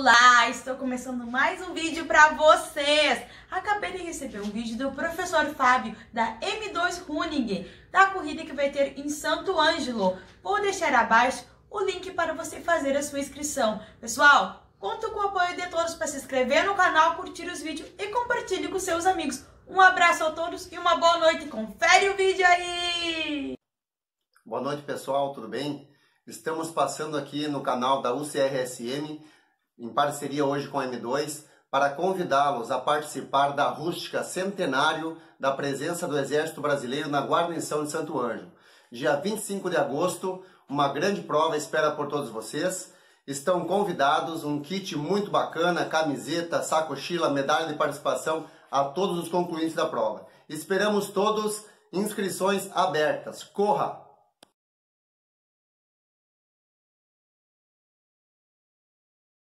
Olá, estou começando mais um vídeo para vocês. Acabei de receber um vídeo do professor Fábio da M2 Running, da corrida que vai ter em Santo Ângelo. Vou deixar abaixo o link para você fazer a sua inscrição. Pessoal, conto com o apoio de todos para se inscrever no canal, curtir os vídeos e compartilhe com seus amigos. Um abraço a todos e uma boa noite. Confere o vídeo aí! Boa noite, pessoal, tudo bem? Estamos passando aqui no canal da UCRSM em parceria hoje com a M2, para convidá-los a participar da rústica centenário da presença do Exército Brasileiro na guarnição de Santo Anjo. Dia 25 de agosto, uma grande prova espera por todos vocês. Estão convidados, um kit muito bacana, camiseta, sacochila, medalha de participação a todos os concluintes da prova. Esperamos todos, inscrições abertas. Corra!